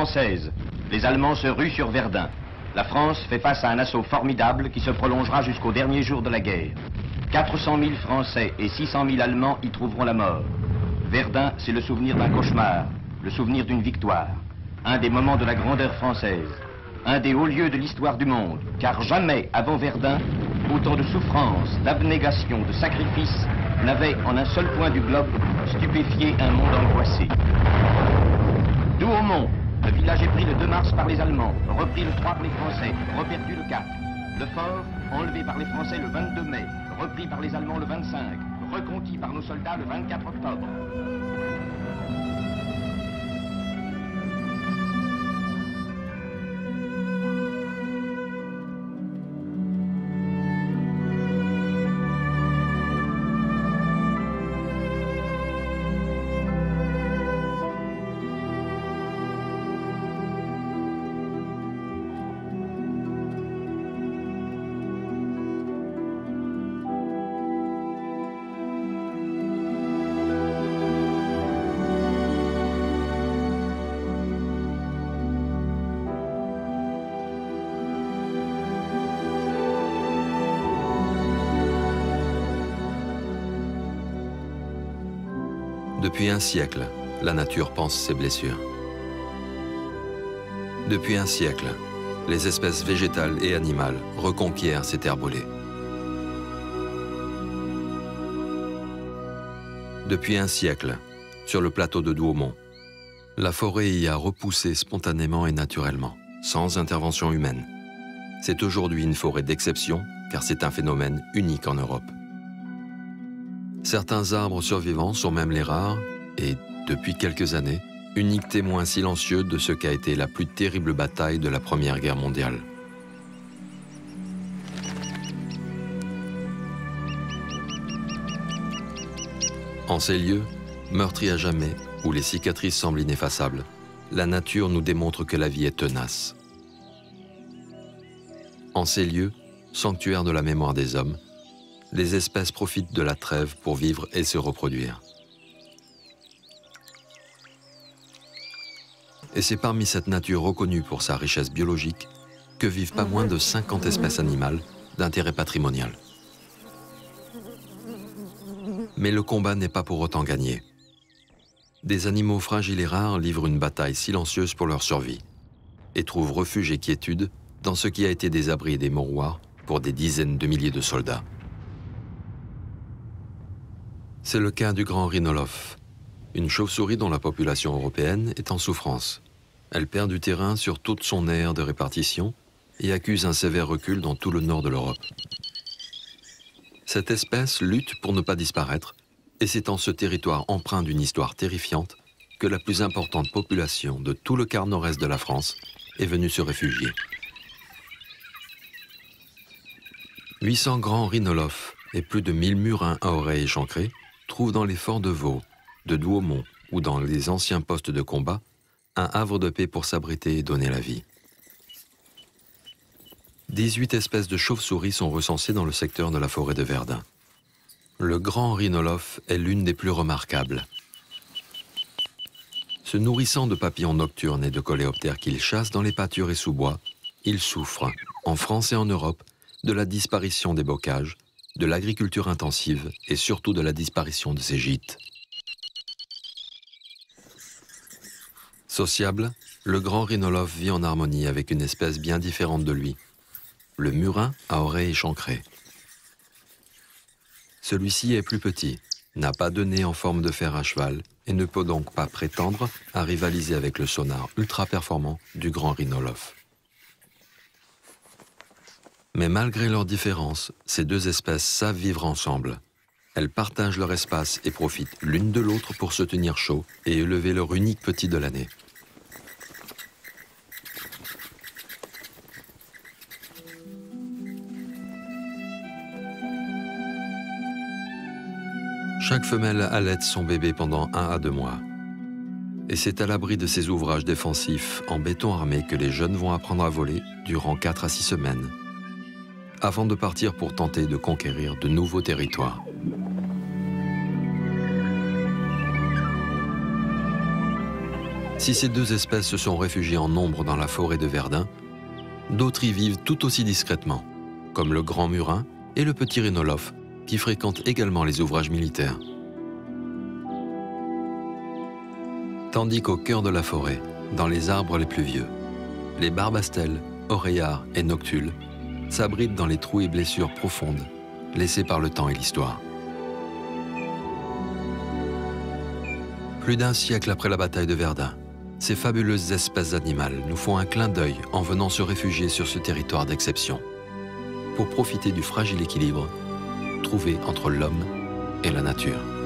1816. Les Allemands se ruent sur Verdun. La France fait face à un assaut formidable qui se prolongera jusqu'au dernier jour de la guerre. 400 000 Français et 600 000 Allemands y trouveront la mort. Verdun, c'est le souvenir d'un cauchemar, le souvenir d'une victoire. Un des moments de la grandeur française. Un des hauts lieux de l'histoire du monde. Car jamais, avant Verdun, autant de souffrances, d'abnégation, de sacrifices n'avaient, en un seul point du globe, stupéfié un monde angoissé. Douaumont, le village est pris le 2 mars par les Allemands, repris le 3 par les Français, reperdu le 4. Le fort, enlevé par les Français le 22 mai, repris par les Allemands le 25, reconquis par nos soldats le 24 octobre. Depuis un siècle, la nature pense ses blessures. Depuis un siècle, les espèces végétales et animales reconquièrent ces terres brûlées. Depuis un siècle, sur le plateau de Douaumont, la forêt y a repoussé spontanément et naturellement, sans intervention humaine. C'est aujourd'hui une forêt d'exception, car c'est un phénomène unique en Europe. Certains arbres survivants sont même les rares et, depuis quelques années, uniques témoins silencieux de ce qu'a été la plus terrible bataille de la Première Guerre mondiale. En ces lieux, meurtris à jamais, où les cicatrices semblent ineffaçables, la nature nous démontre que la vie est tenace. En ces lieux, sanctuaire de la mémoire des hommes, les espèces profitent de la trêve pour vivre et se reproduire. Et c'est parmi cette nature reconnue pour sa richesse biologique que vivent pas moins de 50 espèces animales d'intérêt patrimonial. Mais le combat n'est pas pour autant gagné. Des animaux fragiles et rares livrent une bataille silencieuse pour leur survie et trouvent refuge et quiétude dans ce qui a été des abris et des mouroirs pour des dizaines de milliers de soldats. C'est le cas du grand rhinolophe, une chauve-souris dont la population européenne est en souffrance. Elle perd du terrain sur toute son aire de répartition et accuse un sévère recul dans tout le nord de l'Europe. Cette espèce lutte pour ne pas disparaître, et c'est en ce territoire empreint d'une histoire terrifiante que la plus importante population de tout le quart nord-est de la France est venue se réfugier. 800 grands rhinolophes et plus de 1000 murins à oreilles échancrées dans les forts de Vaux, de Douaumont ou dans les anciens postes de combat un havre de paix pour s'abriter et donner la vie. 18 espèces de chauves-souris sont recensées dans le secteur de la forêt de Verdun. Le grand rhinolophe est l'une des plus remarquables. Se nourrissant de papillons nocturnes et de coléoptères qu'il chasse dans les pâtures et sous-bois, il souffre, en France et en Europe, de la disparition des bocages de l'agriculture intensive et surtout de la disparition de ces gîtes. Sociable, le grand rhinolophe vit en harmonie avec une espèce bien différente de lui, le murin à oreilles échancrées. Celui-ci est plus petit, n'a pas de nez en forme de fer à cheval et ne peut donc pas prétendre à rivaliser avec le sonar ultra performant du grand rhinolophe. Mais malgré leurs différences, ces deux espèces savent vivre ensemble. Elles partagent leur espace et profitent l'une de l'autre pour se tenir chaud et élever leur unique petit de l'année. Chaque femelle allaite son bébé pendant un à deux mois. Et c'est à l'abri de ces ouvrages défensifs en béton armé que les jeunes vont apprendre à voler durant quatre à six semaines avant de partir pour tenter de conquérir de nouveaux territoires. Si ces deux espèces se sont réfugiées en nombre dans la forêt de Verdun, d'autres y vivent tout aussi discrètement, comme le grand murin et le petit rhinolophe, qui fréquentent également les ouvrages militaires. Tandis qu'au cœur de la forêt, dans les arbres les plus vieux, les barbastels, oreillards et noctules s'abritent dans les trous et blessures profondes laissés par le temps et l'histoire. Plus d'un siècle après la bataille de Verdun, ces fabuleuses espèces animales nous font un clin d'œil en venant se réfugier sur ce territoire d'exception, pour profiter du fragile équilibre trouvé entre l'homme et la nature.